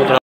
Otra